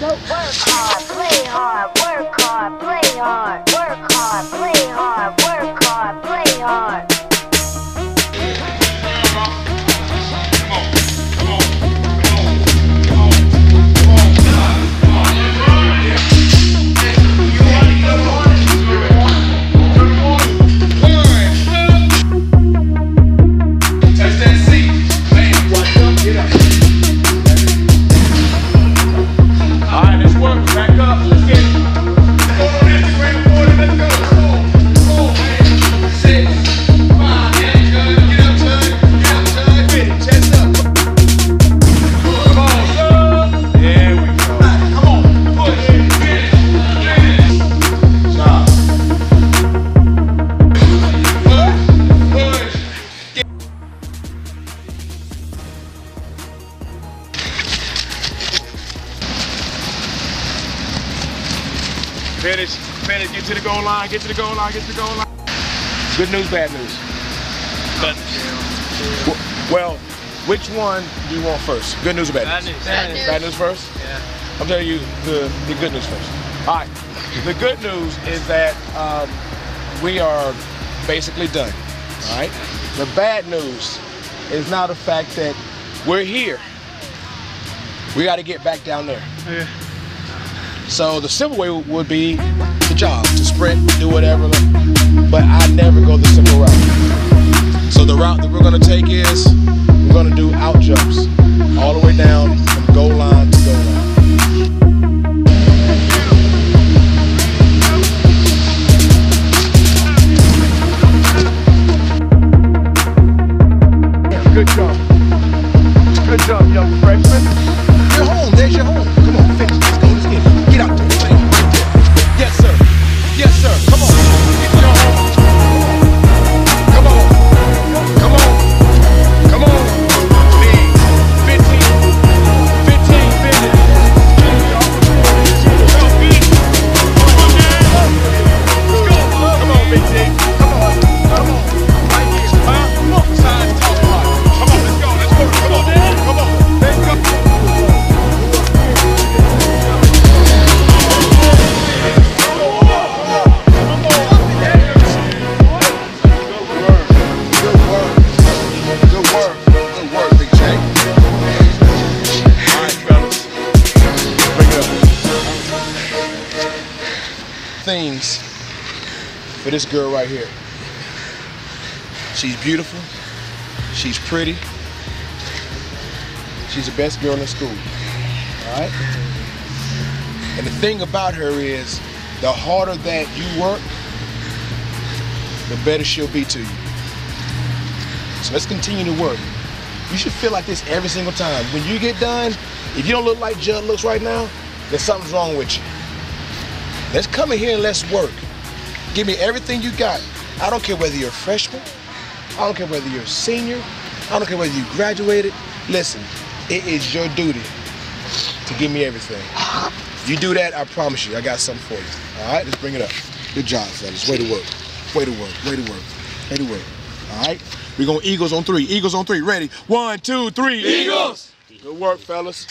Work hard, play hard, work hard, play hard. Finish, finish, get to the goal line, get to the goal line, get to the goal line. Good news, bad news. W- Well, which one do you want first? Good news or bad news? Bad news. Bad news first? Yeah. I'm telling you the, the good news first. All right. The good news is that um, we are basically done. All right. The bad news is now the fact that we're here. We got to get back down there. Yeah. So the simple way would be the job to sprint, do whatever. But I never go the simple route. So the route that we're gonna take is we're gonna do out jumps all the way down from goal line to goal line. Good job. Good job, for this girl right here. She's beautiful. She's pretty. She's the best girl in the school. All right? And the thing about her is, the harder that you work, the better she'll be to you. So let's continue to work. You should feel like this every single time. When you get done, if you don't look like Judd looks right now, then something's wrong with you. Let's come in here and let's work. Give me everything you got. I don't care whether you're a freshman. I don't care whether you're a senior. I don't care whether you graduated. Listen, it is your duty to give me everything. You do that, I promise you, I got something for you. All right, let's bring it up. Good job, fellas. Way to work. Way to work. Way to work. Way to work. All right, we're going Eagles on three. Eagles on three. Ready? One, two, three. Eagles! Good work, fellas.